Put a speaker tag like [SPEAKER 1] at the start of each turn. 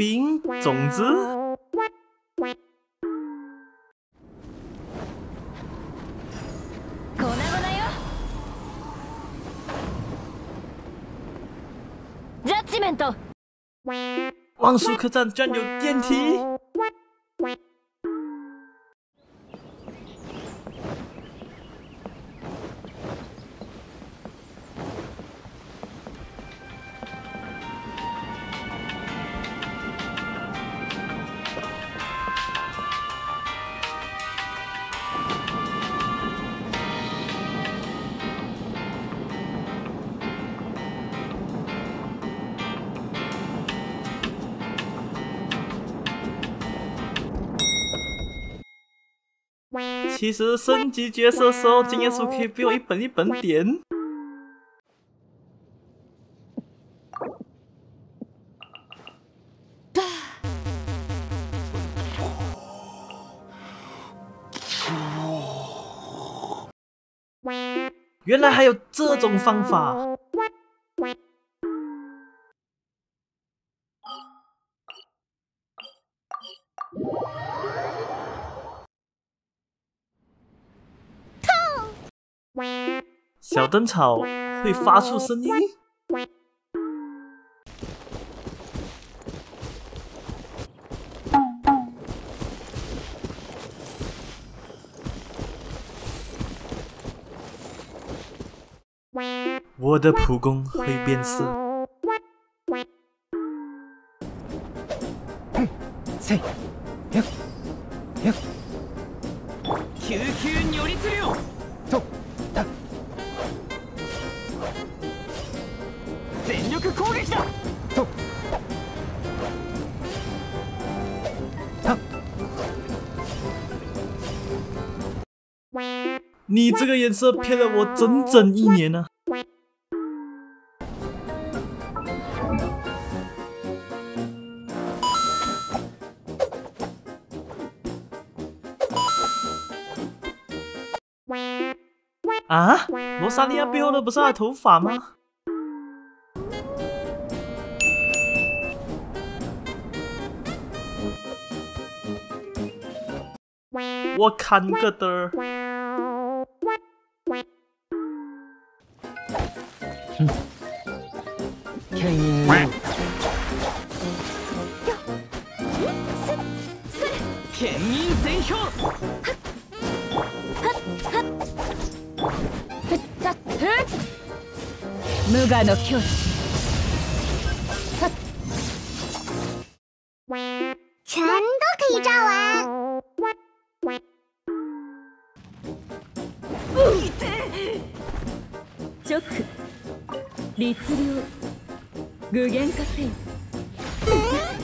[SPEAKER 1] 冰种子。
[SPEAKER 2] 粉々よジャッジメント
[SPEAKER 1] 望舒客栈居然有电梯！ 其实升级角色时候，经验书可以不用一本一本点。原来还有这种方法。小灯草会发出声音。我的蒲公会变色。
[SPEAKER 3] せい、や、や、救急如律令。と、 全力攻撃だ。と。た。
[SPEAKER 1] 你这个颜色骗了我整整一年呢、啊！罗莎莉亚背后的不是她的头发吗？ 我看个嘚儿！
[SPEAKER 3] 嗯，看人。天三，全民
[SPEAKER 2] 全哈，哈，哈，哈，哈，的
[SPEAKER 4] 全都可以炸完。
[SPEAKER 2] 直律令具現化せよ、え